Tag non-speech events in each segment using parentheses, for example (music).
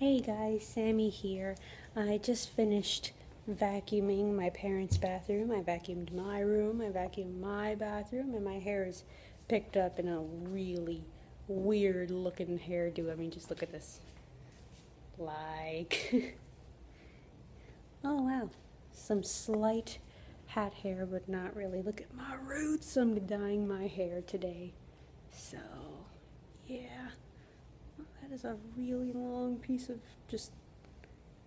Hey guys, Sammy here. I just finished vacuuming my parents' bathroom. I vacuumed my room, I vacuumed my bathroom, and my hair is picked up in a really weird looking hairdo. I mean, just look at this. Like, (laughs) oh wow, some slight hat hair, but not really. Look at my roots. I'm dyeing my hair today. So, yeah. That is a really long piece of just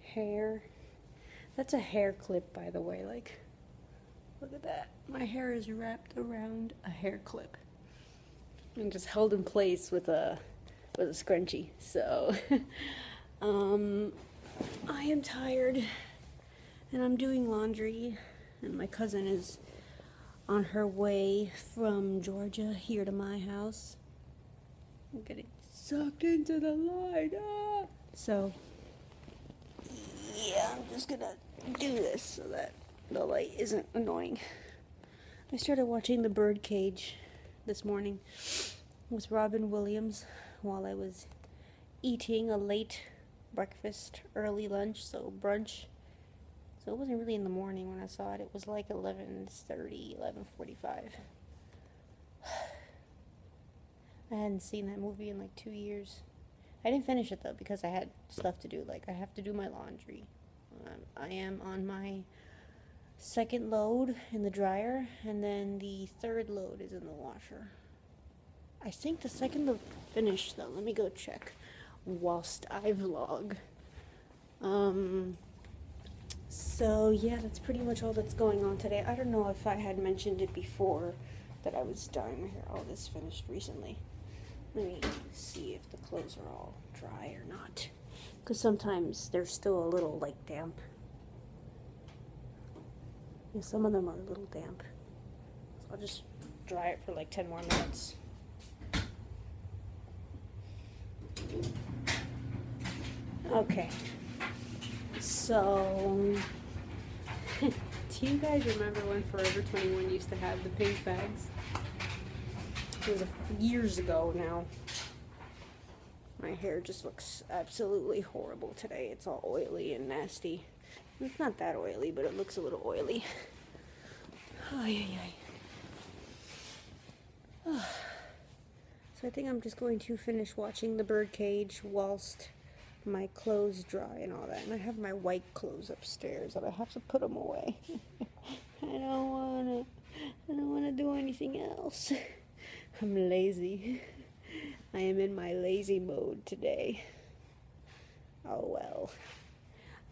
hair. That's a hair clip, by the way. Like, look at that. My hair is wrapped around a hair clip and just held in place with a with a scrunchie. So, (laughs) um, I am tired, and I'm doing laundry, and my cousin is on her way from Georgia here to my house. I'm getting sucked into the light. Ah. So, yeah, I'm just gonna do this so that the light isn't annoying. I started watching The Birdcage this morning with Robin Williams while I was eating a late breakfast, early lunch, so brunch. So it wasn't really in the morning when I saw it. It was like 11:30, 11:45. I hadn't seen that movie in like two years. I didn't finish it though because I had stuff to do. Like I have to do my laundry. Um, I am on my second load in the dryer, and then the third load is in the washer. I think the second load finished though. Let me go check whilst I vlog. Um. So yeah, that's pretty much all that's going on today. I don't know if I had mentioned it before that I was dyeing my hair. All this finished recently. Let me see if the clothes are all dry or not. Because sometimes they're still a little like damp. Yeah, some of them are a little damp. So I'll just dry it for like 10 more minutes. Okay. So, (laughs) do you guys remember when Forever 21 used to have the pink bags? It was years ago now. My hair just looks absolutely horrible today. It's all oily and nasty. It's not that oily, but it looks a little oily. (sighs) (sighs) So I think I'm just going to finish watching the birdcage whilst my clothes dry and all that. And I have my white clothes upstairs and I have to put them away. (laughs) I don't want to. I don't want to do anything else. (laughs) I'm lazy. (laughs) I am in my lazy mode today. Oh well.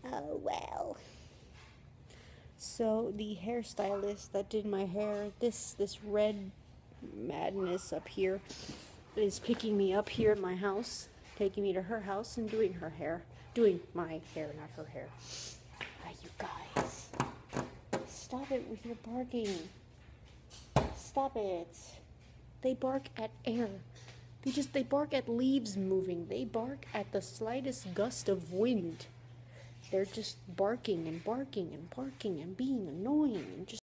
Oh well. So the hairstylist that did my hair, this this red madness up here, is picking me up here at my house, taking me to her house and doing her hair, doing my hair, not her hair. You guys, stop it with your barking. Stop it. They bark at air. They just they bark at leaves moving. They bark at the slightest gust of wind. They're just barking and barking and barking and being annoying and just